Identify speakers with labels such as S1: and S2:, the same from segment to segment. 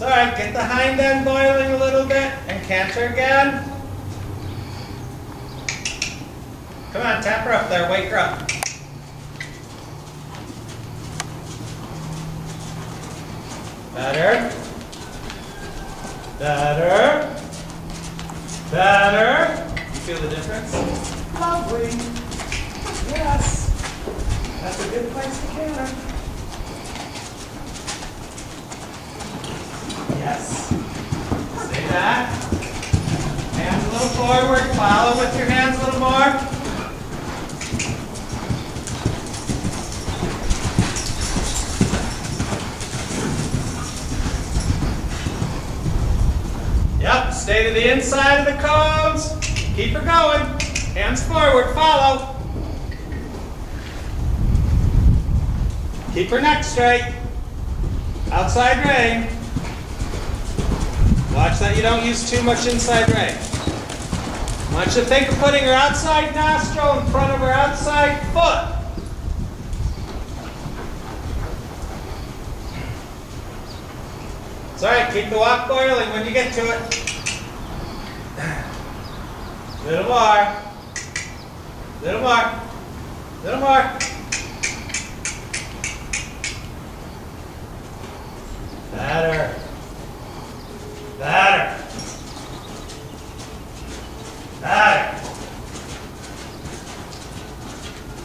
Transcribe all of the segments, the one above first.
S1: It's all right. Get the hind end boiling a little bit and canter again. Come on, tap her up there. Wake her up. Better. Better. Better. You feel the difference? Lovely. Yes. That's a good place to canter. Yes. Hands a little forward. Follow with your hands a little more. Yep, stay to the inside of the cones. Keep her going. Hands forward, follow. Keep her neck straight. Outside rein. Watch that you don't use too much inside rein. I want you to think of putting her outside nostril in front of her outside foot. It's all right, keep the walk boiling when you get to it. Little more. Little more. Little more. Better. Better. Better.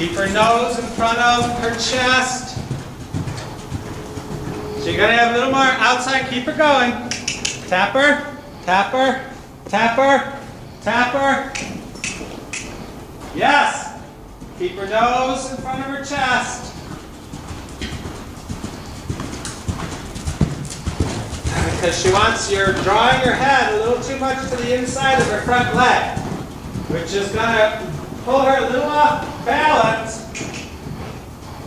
S1: Keep her nose in front of her chest. So you're to have a little more outside. Keep her going. Tap her. Tap her. Tap her. Tap her. Yes. Keep her nose in front of her chest. Because she wants, you're drawing her head a little too much to the inside of her front leg, which is to pull her a little off balance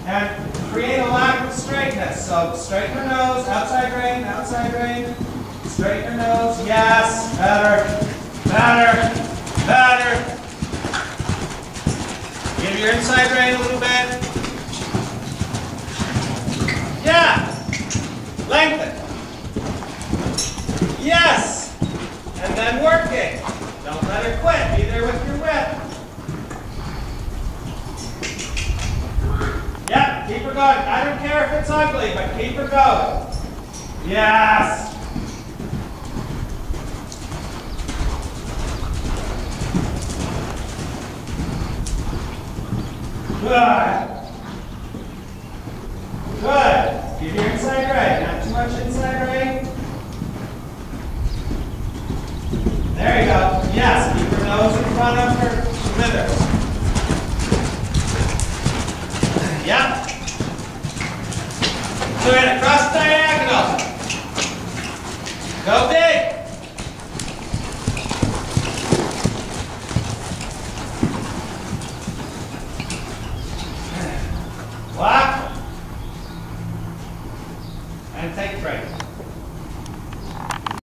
S1: and create a lack of straightness. So straighten her nose, outside rein, outside rein. Straighten her nose, yes, better, better, better. Give your inside rein a little bit. Yeah, lengthen. Yes! And then working. Don't let her quit. Be there with your whip. Yep, keep I don't care if it's ugly, but keep her going. Yes! Good. Good. Give your inside right. Not too much inside right. There you go. Yes, keep her nose in front of her withers. So in a cross diagonal. Go big. Lock. And take break.